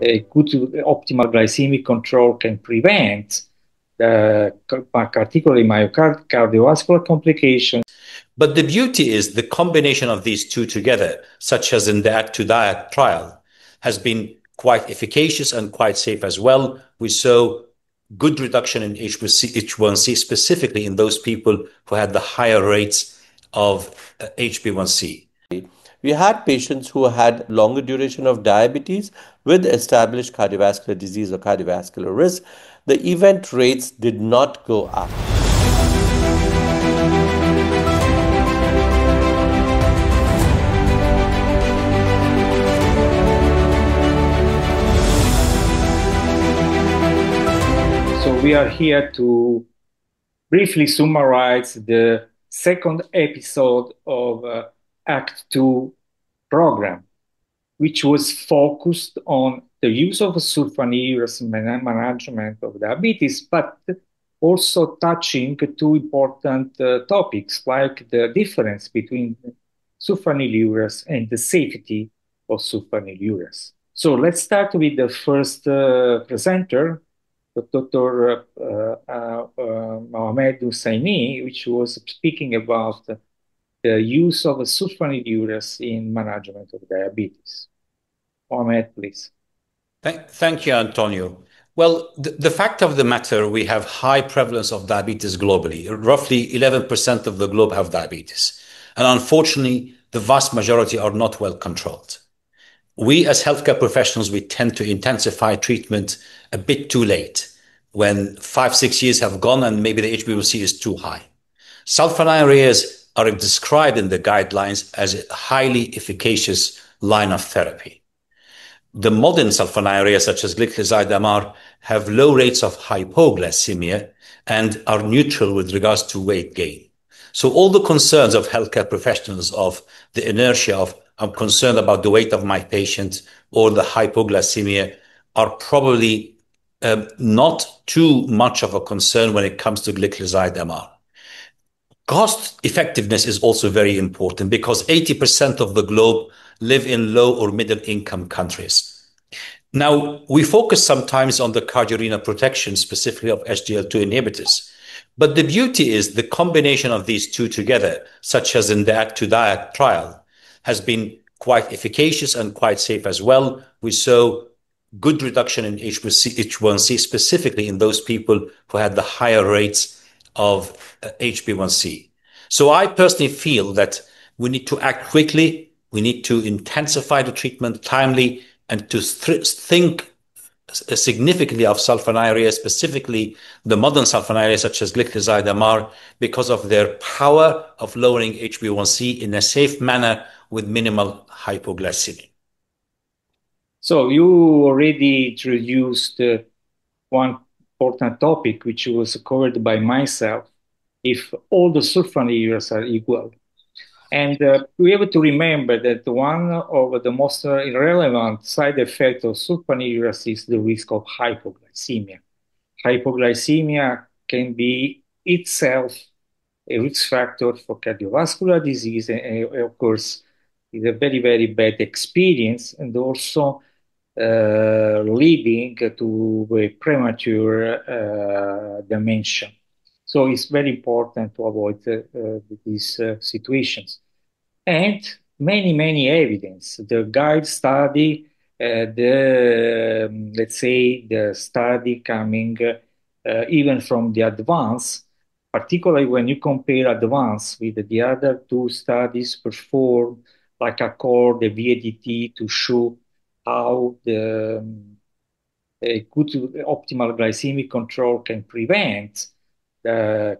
a good optimal glycemic control can prevent uh, particularly myocardial cardiovascular complications. But the beauty is the combination of these two together, such as in the ACT2DIET trial, has been quite efficacious and quite safe as well. We saw good reduction in H1C, specifically in those people who had the higher rates of uh, HbA1c. We had patients who had longer duration of diabetes with established cardiovascular disease or cardiovascular risk. The event rates did not go up. So we are here to briefly summarize the second episode of uh, Act 2 program, which was focused on the use of sulfonylureas management of diabetes, but also touching two important uh, topics like the difference between sulfonylureas and the safety of sulfonylureas. So let's start with the first uh, presenter, Dr. Uh, uh, uh, Mohamed Hassanein, which was speaking about the use of sulfonylureas in management of diabetes. Mohamed, please. Thank you, Antonio. Well, the fact of the matter, we have high prevalence of diabetes globally. Roughly 11% of the globe have diabetes. And unfortunately, the vast majority are not well controlled. We, as healthcare professionals, we tend to intensify treatment a bit too late when five, six years have gone and maybe the HbA1c is too high. Sulfonylureas are described in the guidelines as a highly efficacious line of therapy. The modern sulfonylureas, such as gliclazide MR, have low rates of hypoglycemia and are neutral with regards to weight gain. So all the concerns of healthcare professionals of the inertia of I'm concerned about the weight of my patient or the hypoglycemia are probably um, not too much of a concern when it comes to gliclazide MR. Cost effectiveness is also very important because 80% of the globe live in low or middle income countries. Now, we focus sometimes on the cardiorenal protection, specifically of SGLT2 inhibitors. But the beauty is the combination of these two together, such as in the ACT2DIET trial, has been quite efficacious and quite safe as well. We saw good reduction in H1C, specifically in those people who had the higher rates of HbA1c. Uh, so I personally feel that we need to act quickly. We need to intensify the treatment timely and to think significantly of sulfonylurea, specifically the modern sulfonylurea such as gliclazide MR, because of their power of lowering HbA1c in a safe manner with minimal hypoglycemia. So you already introduced uh, one important topic, which was covered by myself, if all the sulfonylureas are equal. And uh, we have to remember that one of the most irrelevant side effects of sulfonylureas is the risk of hypoglycemia. Hypoglycemia can be itself a risk factor for cardiovascular disease, and of course, is a very, very bad experience, and also uh, leading to a premature uh, dementia. So it's very important to avoid uh, these situations. And many, many evidence. The GUIDE study, the um, let's say the study coming even from the advance, particularly when you compare advance with the other two studies performed, like ACCORD, the VADT, to show how the um, a good optimal glycemic control can prevent the,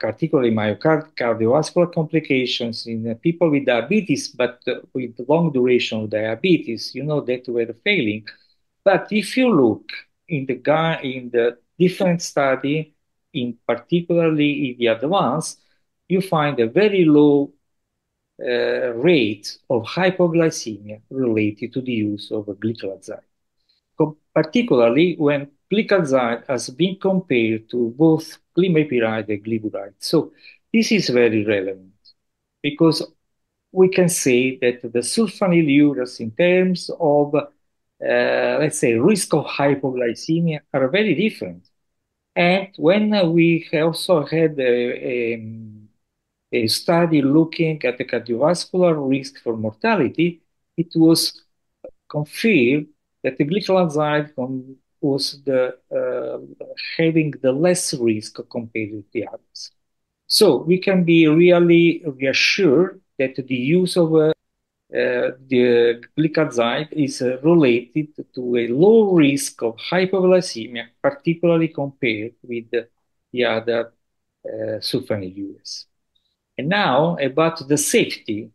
particularly myocardial cardiovascular complications in people with diabetes, but with long duration of diabetes, you know that we're failing. But if you look in the in the different study, in particularly in the advanced, you find a very low uh, rate of hypoglycemia related to the use of gliclazide, particularly when gliclazide has been compared to both glimepiride and glyburide. So this is very relevant because we can say that the sulfonylureas in terms of uh, uh, let's say, risk of hypoglycemia are very different. And when we also had a, a, a study looking at the cardiovascular risk for mortality, it was confirmed that the gliclazide was the uh, having the less risk compared with the others. So we can be really reassured that the use of uh, uh, the gliclazide is uh, related to a low risk of hypoglycemia, particularly compared with the, the other uh, sulfonylureas. And now about the safety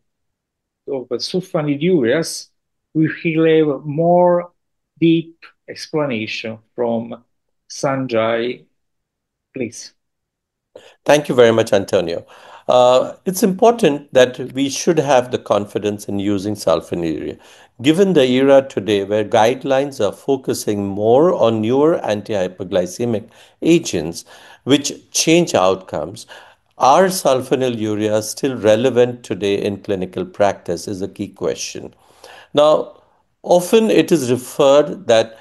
of sulfonylureas, we will have more deep explanation from Sanjay. Please. Thank you very much, Antonio. Uh, it's important that we should have the confidence in using sulfonylurea. Given the era today where guidelines are focusing more on newer antihyperglycemic agents which change outcomes, are sulfonylurea still relevant today in clinical practice is a key question. Now, often it is referred that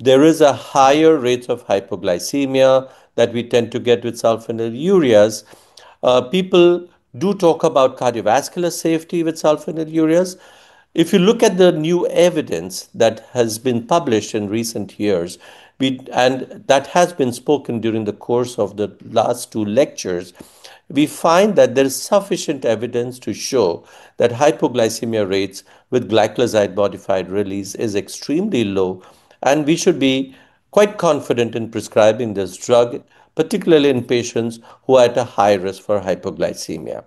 there is a higher rate of hypoglycemia that we tend to get with sulfonylureas. Uh, people do talk about cardiovascular safety with sulfonylureas. If you look at the new evidence that has been published in recent years, we, and that has been spoken during the course of the last two lectures, we find that there is sufficient evidence to show that hypoglycemia rates with gliclazide modified release is extremely low, and we should be quite confident in prescribing this drug, particularly in patients who are at a high risk for hypoglycemia.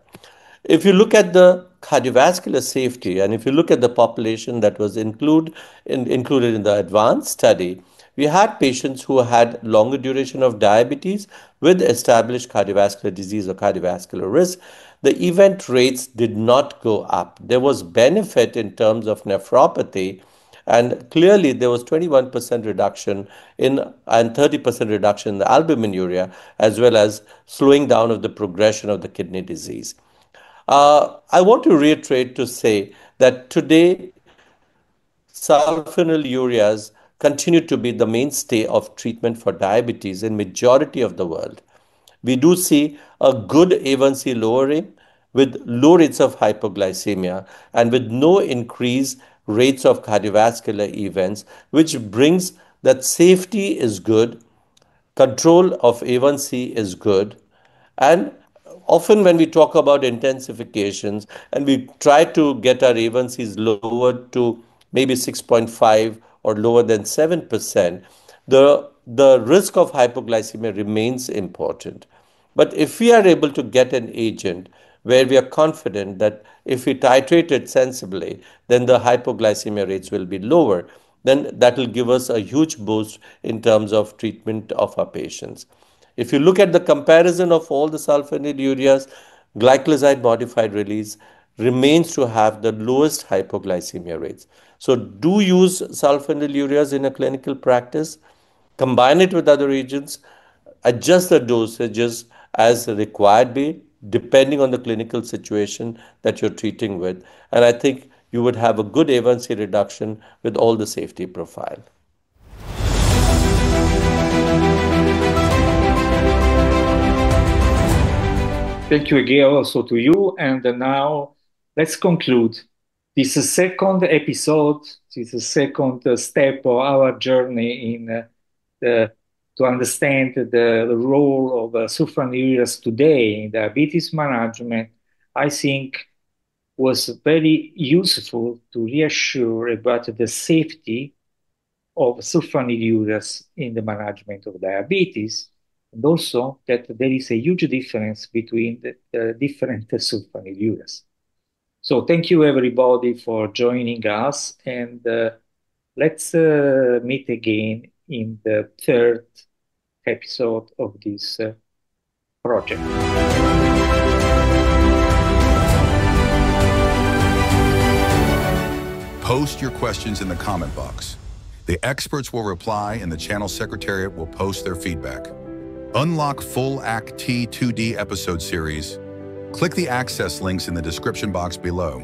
If you look at the cardiovascular safety, and if you look at the population that was include in, included in the advanced study, we had patients who had longer duration of diabetes with established cardiovascular disease or cardiovascular risk. The event rates did not go up. There was benefit in terms of nephropathy, and clearly, there was 21% reduction in and 30% reduction in the albuminuria, as well as slowing down of the progression of the kidney disease. Uh, I want to reiterate to say that today, sulfonylureas continue to be the mainstay of treatment for diabetes in majority of the world. We do see a good A1C lowering with low rates of hypoglycemia and with no increase rates of cardiovascular events, which brings that safety is good, control of A1C is good, and often when we talk about intensifications and we try to get our A1Cs lowered to maybe 6.5 or lower than 7%, the, the risk of hypoglycemia remains important. But if we are able to get an agent where we are confident that if we titrate it sensibly, then the hypoglycemia rates will be lower. Then that will give us a huge boost in terms of treatment of our patients. If you look at the comparison of all the sulfonylureas, gliclazide modified release remains to have the lowest hypoglycemia rates. So do use sulfonylureas in a clinical practice, combine it with other agents, adjust the dosages as required be, depending on the clinical situation that you're treating with. And I think you would have a good A1C reduction with all the safety profile. Thank you again also to you. And now let's conclude this second episode, this second step of our journey in the to understand the role of uh, sulfonylureas today in diabetes management, I think was very useful to reassure about the safety of sulfonylureas in the management of diabetes, and also that there is a huge difference between the, the different sulfonylureas. So thank you everybody for joining us, and uh, let's uh, meet again in the third episode of this uh, project. Post your questions in the comment box. The experts will reply and the channel secretariat will post their feedback. Unlock full Act T 2D episode series. Click the access links in the description box below.